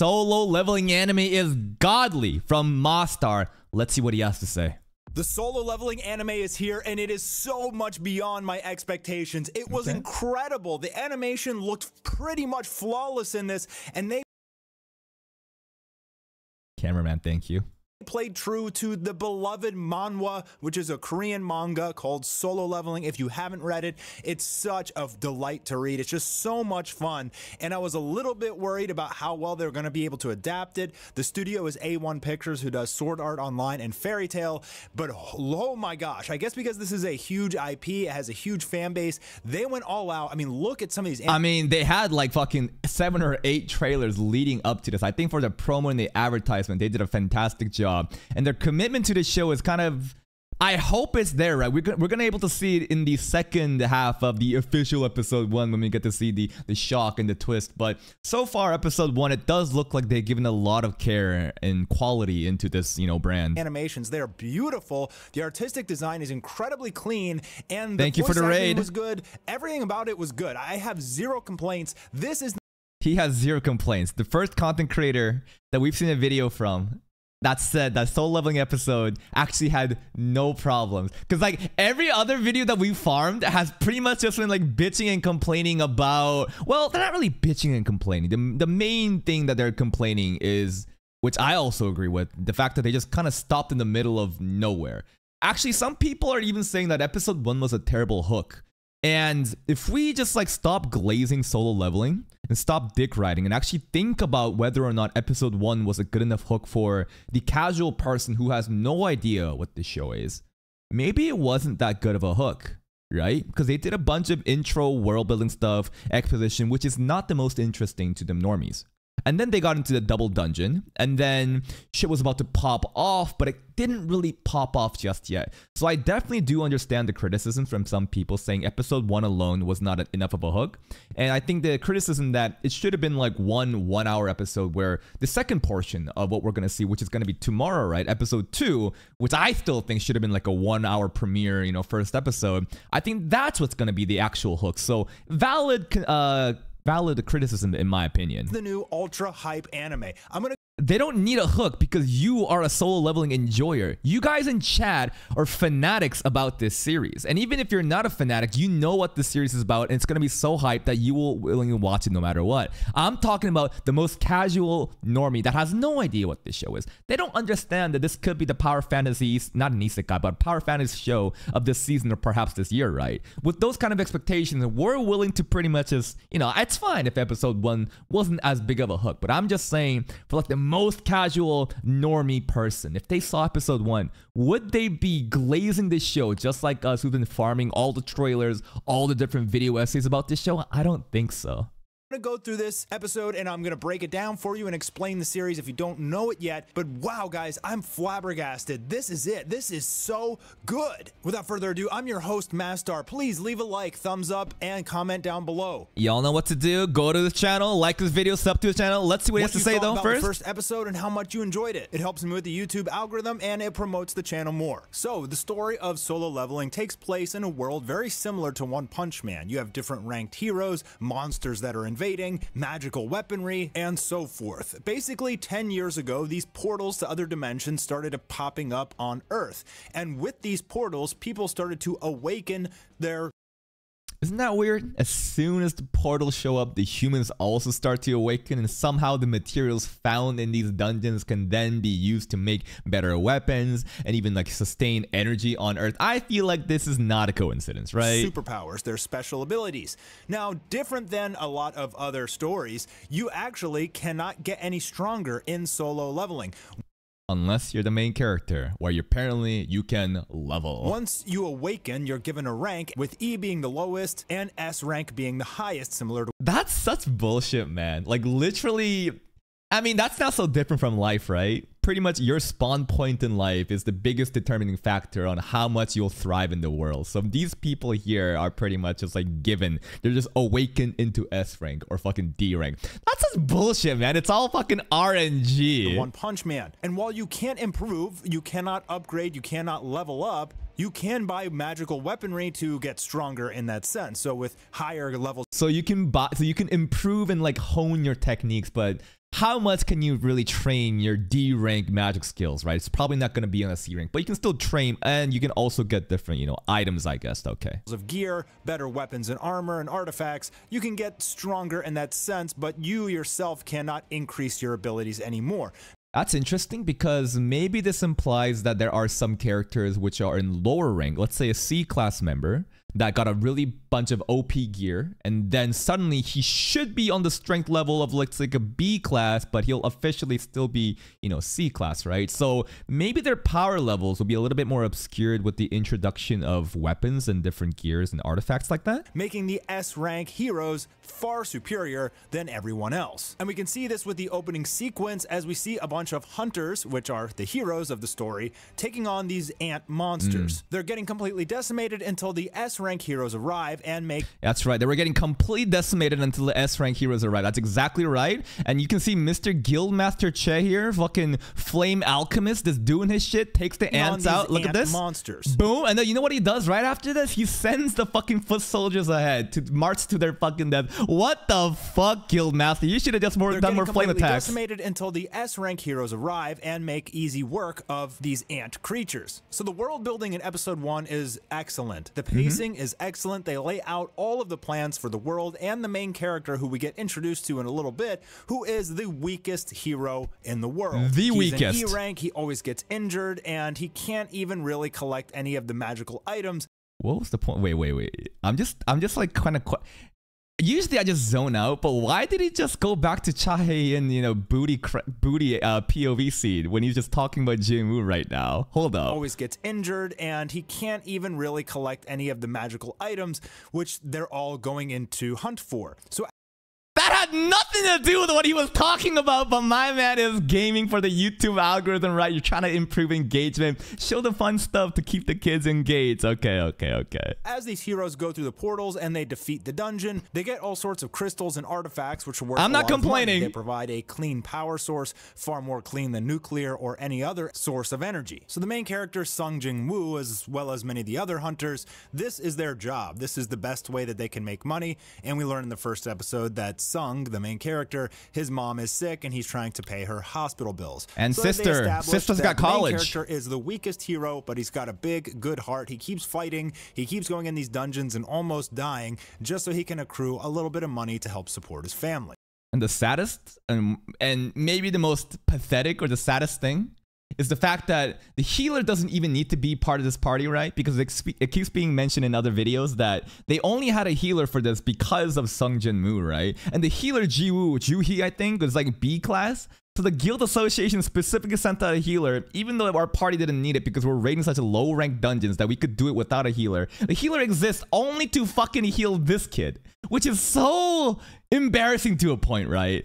solo leveling anime is godly from Mastar. Let's see what he has to say. The solo leveling anime is here and it is so much beyond my expectations. It was Okay. incredible. The animation looked pretty much flawless in this and they Cameraman, thank you. Played true to the beloved manhwa, which is a Korean manga called Solo Leveling. If you haven't read it, it's such a delight to read. It's just so much fun. And I was a little bit worried about how well they're going to be able to adapt it. The studio is A1 Pictures, who does Sword Art Online and Fairy Tail. But oh my gosh, I guess because this is a huge IP, it has a huge fan base, they went all out. I mean, look at some of these. I mean, they had like fucking seven or eight trailers leading up to this. I think for the promo and the advertisement, they did a fantastic job. And their commitment to the show is kind of. I hope it's there, right? We're, we're gonna able to see it in the second half of the official episode one when we get to see the the shock and the twist. But so far, episode one, it does look like they've given a lot of care and quality into this, you know, brand. animations. They're beautiful. The artistic design is incredibly clean, and the Thank you for the raid. Was good. Everything about it was good. I have zero complaints. This is he has zero complaints. The first content creator that we've seen a video from that said that solo leveling episode actually had no problems. Cause like every other video that we farmed has pretty much just been like bitching and complaining about. Well, they're not really bitching and complaining. The, the main thing that they're complaining is, which I also agree with, the fact that they just kind of stopped in the middle of nowhere. Actually, some people are even saying that episode one was a terrible hook. And if we just like stop glazing solo leveling and stop dick riding and actually think about whether or not episode one was a good enough hook for the casual person who has no idea what the show is, maybe it wasn't that good of a hook, right? Because they did a bunch of intro world building stuff, exposition, which is not the most interesting to them normies. And then they got into the double dungeon, and then shit was about to pop off, but it didn't really pop off just yet. So I definitely do understand the criticism from some people saying episode one alone was not enough of a hook. And I think the criticism that it should have been like one one hour episode where the second portion of what we're gonna see, which is gonna be tomorrow, right? Episode two, which I still think should have been like a one hour premiere, you know, first episode. I think that's what's gonna be the actual hook. So valid, uh, valid criticism in my opinion. the new ultra hype anime. I'm gonna They don't need a hook because you are a solo leveling enjoyer. You guys in chat are fanatics about this series. And even if you're not a fanatic, you know what the series is about and it's going to be so hyped that you will willingly watch it no matter what. I'm talking about the most casual normie that has no idea what this show is. They don't understand that this could be the power fantasy, not an isekai, but power fantasy show of this season or perhaps this year, right? With those kind of expectations, we're willing to pretty much just, you know, it's fine if episode one wasn't as big of a hook, but I'm just saying for like the most casual normie person, if they saw episode one, would they be glazing this show just like us who've been farming all the trailers, all the different video essays about this show? I don't think so. Gonna go through this episode and I'm gonna break it down for you and explain the series if you don't know it yet. But wow, guys, I'm flabbergasted. This is it. This is so good. Without further ado, I'm your host, Mastar. Please leave a like, thumbs up, and comment down below. Y'all know what to do. Go to the channel, like this video, sub to the channel. Let's see what, he has to say though about first. the first episode and how much you enjoyed it. It helps me with the YouTube algorithm and it promotes the channel more. So, the story of solo leveling takes place in a world very similar to One Punch Man. You have different ranked heroes, monsters that are invading, magical weaponry, and so forth. Basically, 10 years ago, these portals to other dimensions started popping up on Earth. And with these portals, people started to awaken their Isn't that weird? As soon as the portals show up, the humans also start to awaken, and somehow the materials found in these dungeons can then be used to make better weapons and even like sustain energy on Earth. I feel like this is not a coincidence, right? superpowers, their special abilities. Now, different than a lot of other stories, you actually cannot get any stronger in solo leveling. Unless you're the main character, where you apparently you can level. Once you awaken, you're given a rank, with E being the lowest and S rank being the highest, similar to That's such bullshit, man. Like literally, I mean, that's not so different from life, right? Pretty much your spawn point in life is the biggest determining factor on how much you'll thrive in the world. So these people here are pretty much just like given. They're just awakened into S rank or fucking D rank. That's just bullshit, man. It's all fucking RNG. One Punch Man. And while you can't improve, you cannot upgrade, you cannot level up, you can buy magical weaponry to get stronger in that sense. So with higher levels So you can buy, so you can improve and like hone your techniques, but how much can you really train your D rank magic skills, right? It's probably not going to be on a C rank, but you can still train and you can also get different, you know, items, I guess. Okay. Of gear, better weapons and armor and artifacts. You can get stronger in that sense, but you yourself cannot increase your abilities anymore. That's interesting because maybe this implies that there are some characters which are in lower rank, let's say a C class member, that got a really bunch of OP gear, and then suddenly he should be on the strength level of let's like a B class, but he'll officially still be, you know, C class, right? So maybe their power levels will be a little bit more obscured with the introduction of weapons and different gears and artifacts like that. Making the S rank heroes far superior than everyone else. And we can see this with the opening sequence as we see a bunch of hunters, which are the heroes of the story, taking on these ant monsters. Mm. They're getting completely decimated until the S rank heroes arrive and make. That's right. They were getting completely decimated until the S rank heroes arrive. That's exactly right. And you can see Mr. Guildmaster Che here, fucking flame alchemist, is doing his shit, takes the ants out. Look ant at this. Monsters. Boom. And then you know what he does right after this? He sends the fucking foot soldiers ahead to march to their fucking death. What the fuck, Guildmaster? You should have just more They're done more flame attacks. decimated until the S rank heroes arrive and make easy work of these ant creatures. So the world building in episode one is excellent. The mm-hmm. pacing mm -hmm. Is excellent. They lay out all of the plans for the world and the main character who we get introduced to in a little bit, who is the weakest hero in the world. The He's weakest. An E rank, he always gets injured, and he can't even really collect any of the magical items. What was the point? Wait, wait, wait. I'm just, I'm just like kind of. Usually I just zone out, but why did he just go back to Chae and you know booty booty uh, POV seed when he's just talking about Jinwoo right now? Hold up. Always gets injured and he can't even really collect any of the magical items, which they're all going into hunt for. So had nothing to do with what he was talking about, but my man is gaming for the YouTube algorithm, right? You're trying to improve engagement, show the fun stuff to keep the kids engaged. Okay, okay, okay. As these heroes go through the portals and they defeat the dungeon, they get all sorts of crystals and artifacts, which are worth I'm not complaining. They provide a clean power source, far more clean than nuclear or any other source of energy. So the main character, Sung Jin Woo, as well as many of the other hunters, this is their job. This is the best way that they can make money. And we learned in the first episode that Sung, the main character, his mom is sick and he's trying to pay her hospital bills. And so sister, sister's got college. The main character is the weakest hero, but he's got a big, good heart. He keeps fighting. He keeps going in these dungeons and almost dying just so he can accrue a little bit of money to help support his family. And the saddest and, and maybe the most pathetic or the saddest thing is the fact that the healer doesn't even need to be part of this party, right? Because it, keeps being mentioned in other videos that they only had a healer for this because of Sung Jin Woo, right? And the healer Jiwoo, Juhi, I think, was like B class. So the guild association specifically sent out a healer, even though our party didn't need it because we're raiding such low rank dungeons that we could do it without a healer. The healer exists only to fucking heal this kid, which is so embarrassing to a point, right?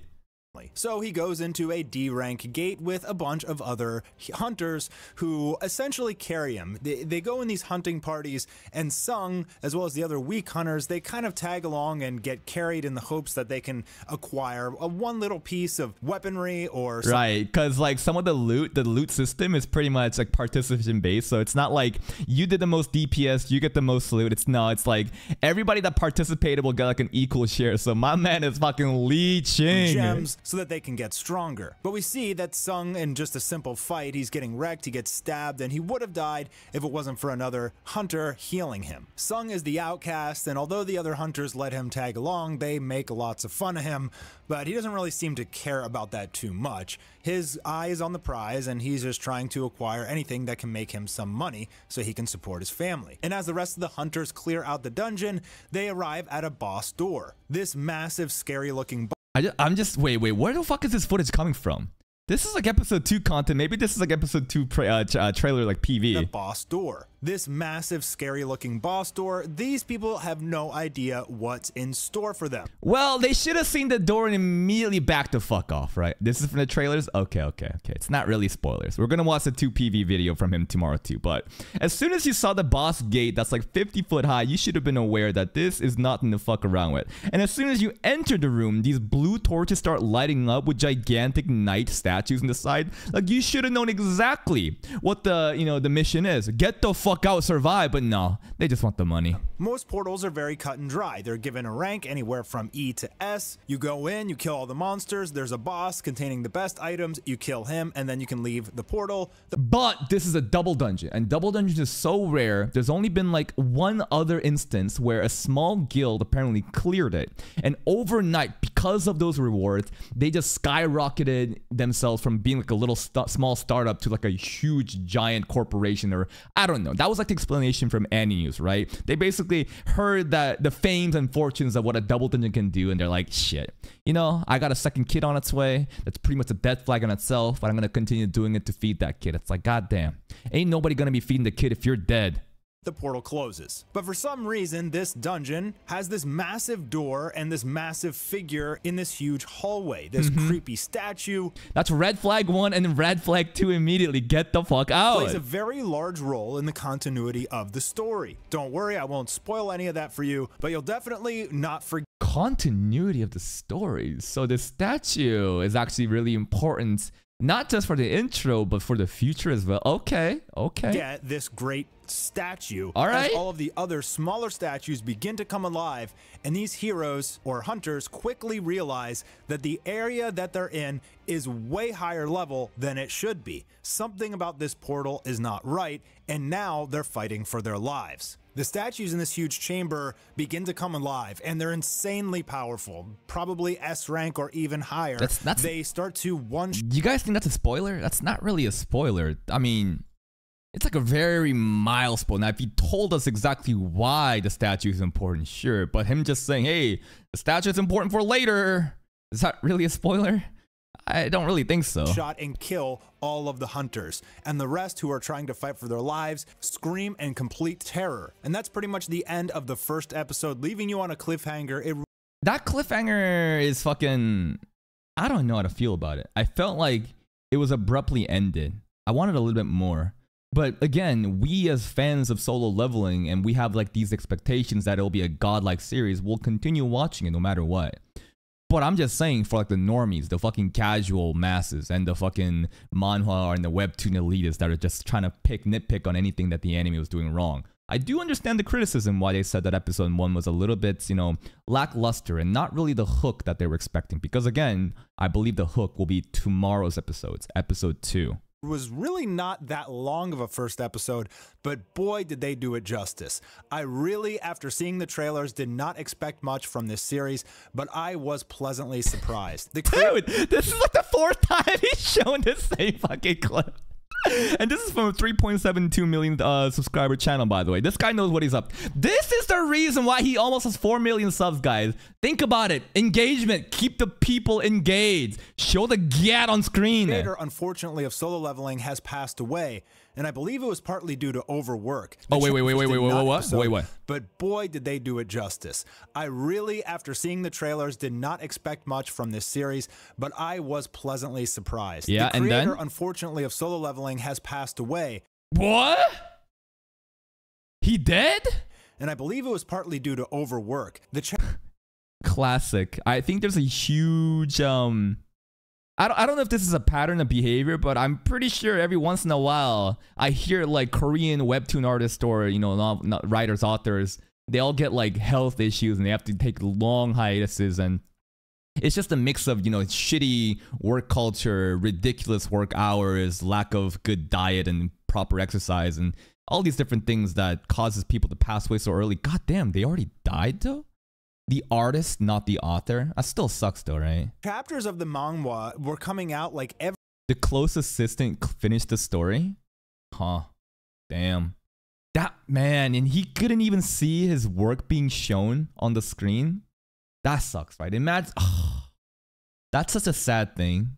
So he goes into a D rank gate with a bunch of other hunters who essentially carry him. They, they go in these hunting parties, and Sung, as well as the other weak hunters, they kind of tag along and get carried in the hopes that they can acquire a one little piece of weaponry or something. right. Because like some of the loot, the loot system is pretty much like participation based. So it's not like you did the most DPS, you get the most loot. It's no, it's like everybody that participated will get like an equal share. So my man is fucking leeching gems so that they can get stronger. But we see that Sung, in just a simple fight, he's getting wrecked, he gets stabbed, and he would have died if it wasn't for another hunter healing him. Sung is the outcast, and although the other hunters let him tag along, they make lots of fun of him, but he doesn't really seem to care about that too much. His eye is on the prize, and he's just trying to acquire anything that can make him some money so he can support his family. And as the rest of the hunters clear out the dungeon, they arrive at a boss door. This massive, scary looking I just, I'm just wait wait where the fuck is this footage coming from? This is like episode two content. Maybe this is like episode two uh, uh, trailer, like PV. The boss door. This massive, scary looking boss door. These people have no idea what's in store for them. Well, they should have seen the door and immediately back the fuck off, right? This is from the trailers. Okay, okay, okay. It's not really spoilers. We're gonna watch the two PV video from him tomorrow too. But as soon as you saw the boss gate that's like 50 foot high, you should have been aware that this is nothing to fuck around with. And as soon as you enter the room, these blue torches start lighting up with gigantic knight statues on the side. Like you should have known exactly what the you know the mission is. Get the fuck fuck out, survive, but no, they just want the money. Most portals are very cut and dry. They're given a rank anywhere from E to S. You go in, you kill all the monsters, there's a boss containing the best items, you kill him, and then you can leave the portal. The But this is a double dungeon, and double dungeons is so rare. There's only been like one other instance where a small guild apparently cleared it, and overnight, because of those rewards, they just skyrocketed themselves from being like a little st- small startup to like a huge giant corporation, or I don't know. That was like the explanation from Annie News, right? They basically heard that the fames and fortunes of what a double dungeon can do, and they're like, shit, you know, I got a second kid on its way. That's pretty much a death flag on itself, but I'm gonna continue doing it to feed that kid. It's like, goddamn, ain't nobody gonna be feeding the kid if you're dead. The portal closes. But for some reason, this dungeon has this massive door and this massive figure in this huge hallway. This mm-hmm. creepy statue That's red flag one and red flag two immediately. Get the fuck out. plays a very large role in the continuity of the story. Don't worry, I won't spoil any of that for you, but you'll definitely not forget Continuity of the story. So the statue is actually really important, not just for the intro, but for the future as well. Okay, okay. get this great statue All right. as all of the other smaller statues begin to come alive and these heroes or hunters quickly realize that the area that they're in is way higher level than it should be something about this portal is not right and now they're fighting for their lives the statues in this huge chamber begin to come alive and they're insanely powerful probably s rank or even higher That's- that's- they start to one You guys think that's a spoiler? That's not really a spoiler. I mean, it's like a very mild spoiler. Now, if he told us exactly why the statue is important, sure. But him just saying, hey, the statue is important for later, is that really a spoiler? I don't really think so. shot and kill all of the hunters. And the rest who are trying to fight for their lives scream in complete terror. And that's pretty much the end of the first episode, leaving you on a cliffhanger. It that cliffhanger is fucking I don't know how to feel about it. I felt like it was abruptly ended. I wanted a little bit more. But again, we as fans of solo leveling and we have like these expectations that it'll be a godlike series, we'll continue watching it no matter what. But I'm just saying for like the normies, the fucking casual masses and the fucking manhwa and the webtoon elitists that are just trying to pick nitpick on anything that the anime was doing wrong. I do understand the criticism why they said that episode one was a little bit, you know, lackluster and not really the hook that they were expecting. Because again, I believe the hook will be tomorrow's episodes, episode two. Was really not that long of a first episode, but boy, did they do it justice. I really, after seeing the trailers, did not expect much from this series, but I was pleasantly surprised. The Dude, this is like the fourth time he's shown the same fucking clip. And this is from a 3.72 million uh, subscriber channel, by the way. This guy knows what he's up. This is the reason why he almost has 4 million subs, guys. Think about it. Engagement. Keep the people engaged. Show the gat on screen. creator, unfortunately, of solo leveling has passed away, and I believe it was partly due to overwork. Oh, wait, wait, wait, chapters wait, wait, what? episode- Wait, what? But boy, did they do it justice. I really, after seeing the trailers, did not expect much from this series, but I was pleasantly surprised. Yeah, the and then? unfortunately, of solo leveling has passed away, What? He dead? and I believe it was partly due to overwork. The classic. I think there's a huge um I don't, I don't know if this is a pattern of behavior, but I'm pretty sure every once in a while I hear like Korean webtoon artists or you know not, not writers, authors, they all get like health issues and they have to take long hiatuses and it's just a mix of you know shitty work culture, ridiculous work hours, lack of good diet and proper exercise, and all these different things that causes people to pass away so early. God damn, they already died though. The artist, not the author. That still sucks though, right? chapters of the manhwa were coming out like every The close assistant finished the story. Huh. Damn. That man, and he couldn't even see his work being shown on the screen. That sucks, right? Imagine. that's such a sad thing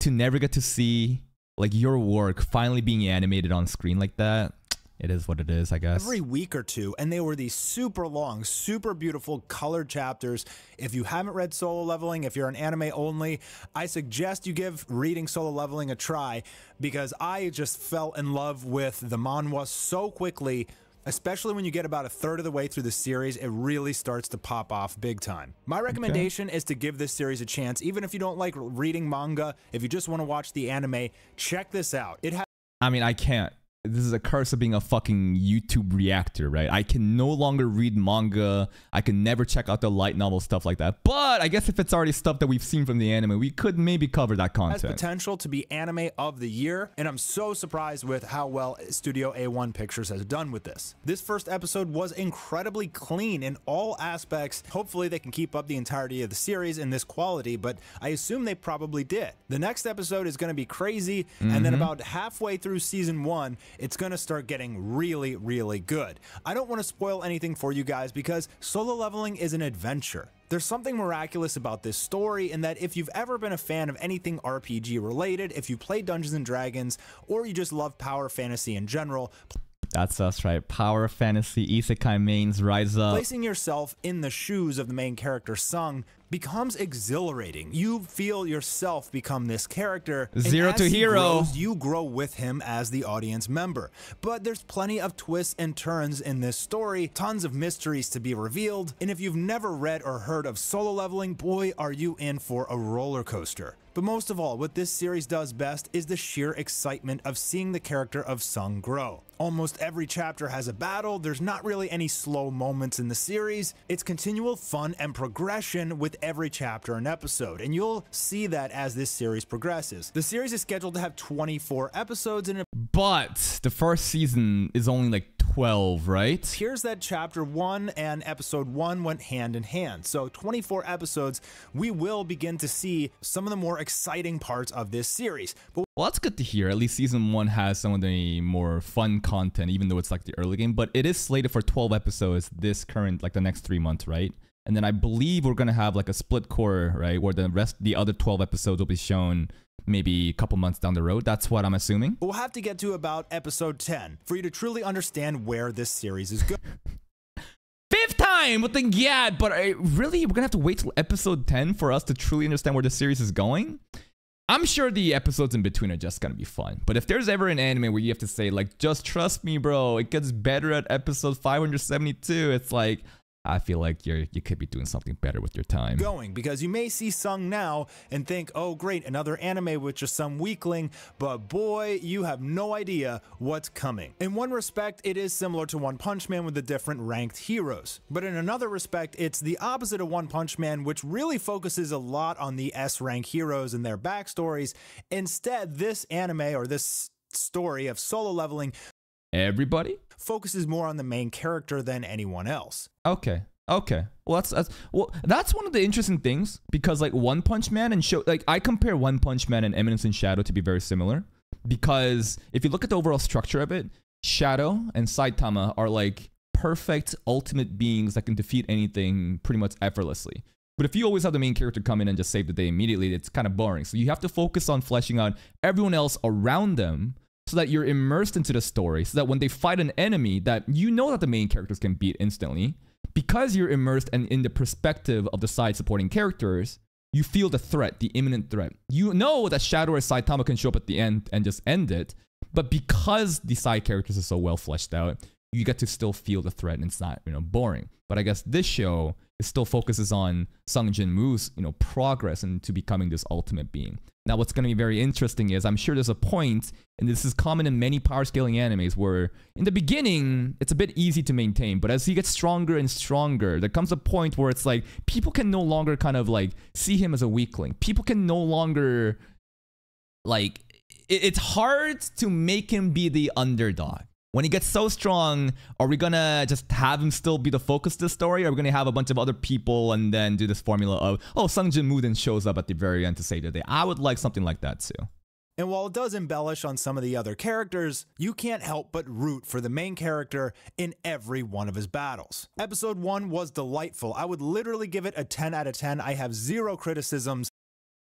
to never get to see like your work finally being animated on screen like that. It is what it is, I guess. every week or two, and they were these super long, super beautiful colored chapters. If you haven't read Solo Leveling, if you're an anime only, I suggest you give reading Solo Leveling a try because I just fell in love with the manhwa so quickly. Especially when you get about a third of the way through the series, it really starts to pop off big time. My recommendation is to give this series a chance, even if you don't like reading manga. If you just want to watch the anime, check this out. It has I mean, I can't. This is a curse of being a fucking YouTube reactor, right? I can no longer read manga. I can never check out the light novel stuff like that. But I guess if it's already stuff that we've seen from the anime, we could maybe cover that content. has potential to be anime of the year, and I'm so surprised with how well Studio A1 Pictures has done with this. This first episode was incredibly clean in all aspects. Hopefully, they can keep up the entirety of the series in this quality, but I assume they probably did. The next episode is going to be crazy, and then mm-hmm. about halfway through season one, it's going to start getting really, really good. I don't want to spoil anything for you guys because solo leveling is an adventure. There's something miraculous about this story in that if you've ever been a fan of anything RPG related, if you play Dungeons and Dragons, or you just love power fantasy in general, That's us, right? Power fantasy, isekai mains, rise up. placing yourself in the shoes of the main character Sung becomes exhilarating. You feel yourself become this character. and Zero as to he hero. grows, you grow with him as the audience member. But there's plenty of twists and turns in this story, tons of mysteries to be revealed, and if you've never read or heard of solo leveling, boy, are you in for a roller coaster. But most of all, what this series does best is the sheer excitement of seeing the character of Sung grow. Almost every chapter has a battle, there's not really any slow moments in the series. It's continual fun and progression with every chapter and episode, and you'll see that as this series progresses. The series is scheduled to have 24 episodes, and it But the first season is only like 12, right? appears that chapter 1 and episode 1 went hand in hand. So, 24 episodes, we will begin to see some of the more exciting parts of this series. But Well, that's good to hear. At least season one has some of the more fun content, even though it's like the early game. But it is slated for 12 episodes this current, like the next three months, right? And then I believe we're gonna have like a split cour, right? Where the rest, the other 12 episodes will be shown maybe a couple months down the road. That's what I'm assuming. we'll have to get to about episode 10 for you to truly understand where this series is going. Fifth time with the yeah, but I, really, we're gonna have to wait till episode 10 for us to truly understand where the series is going. I'm sure the episodes in between are just gonna be fun. But if there's ever an anime where you have to say, like, just trust me, bro, it gets better at episode 572, it's like, I feel like you're you could be doing something better with your time. going because you may see Sung now and think, oh, great, another anime with just some weakling, but boy, you have no idea what's coming. In one respect, it is similar to One Punch Man with the different ranked heroes, but in another respect, it's the opposite of One Punch Man, which really focuses a lot on the S rank heroes and their backstories. Instead, this anime or this story of solo leveling Everybody? Focuses more on the main character than anyone else. Okay. Okay. Well, that's, that's well, that's one of the interesting things because like One Punch Man and show like I compare One Punch Man and Eminence in Shadow to be very similar because if you look at the overall structure of it, Shadow and Saitama are like perfect ultimate beings that can defeat anything pretty much effortlessly. But if you always have the main character come in and just save the day immediately, it's kind of boring. So you have to focus on fleshing out everyone else around them so that you're immersed into the story so that when they fight an enemy that you know that the main characters can beat instantly because you're immersed and in the perspective of the side supporting characters you feel the threat the imminent threat. You know that shadow or saitama can show up at the end and just end it but because the side characters are so well fleshed out you get to still feel the threat and it's not you know boring. But i guess this show still focuses on Sung Jin Woo's you know progress into becoming this ultimate being. Now, what's going to be very interesting is I'm sure there's a point, and this is common in many power scaling animes, where in the beginning it's a bit easy to maintain, but as he gets stronger and stronger, there comes a point where it's like people can no longer kind of like see him as a weakling. People can no longer like it's hard to make him be the underdog. When he gets so strong, are we gonna just have him still be the focus of the story? Or are we gonna have a bunch of other people and then do this formula of, oh, Sung Jin Woo then shows up at the very end to save the day? I would like something like that too. And while it does embellish on some of the other characters, you can't help but root for the main character in every one of his battles. Episode 1 was delightful. I would literally give it a 10 out of 10. I have zero criticisms.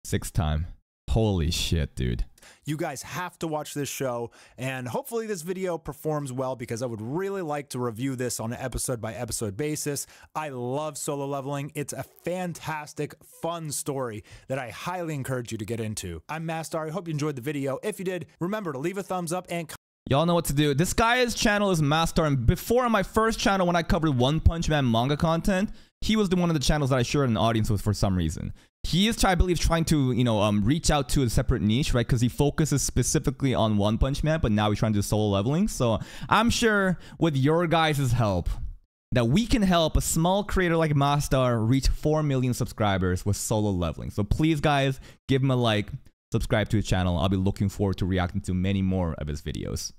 Sixth time. Holy shit, dude. You guys have to watch this show, and hopefully, this video performs well because I would really like to review this on an episode by episode basis. I love solo leveling, it's a fantastic, fun story that I highly encourage you to get into. I'm Mastar. I hope you enjoyed the video. If you did, remember to leave a thumbs up and Y'all know what to do. This guy's channel is Mastar, and before on my first channel, when I covered One Punch Man manga content, he was the one of the channels that I shared an audience with for some reason. He is, I believe, trying to you know um reach out to a separate niche, right? Because he focuses specifically on One Punch Man, but now he's trying to do solo leveling. So I'm sure with your guys' help. That we can help a small creator like Mastar reach 4 million subscribers with solo leveling. So please, guys, give him a like, subscribe to his channel. I'll be looking forward to reacting to many more of his videos.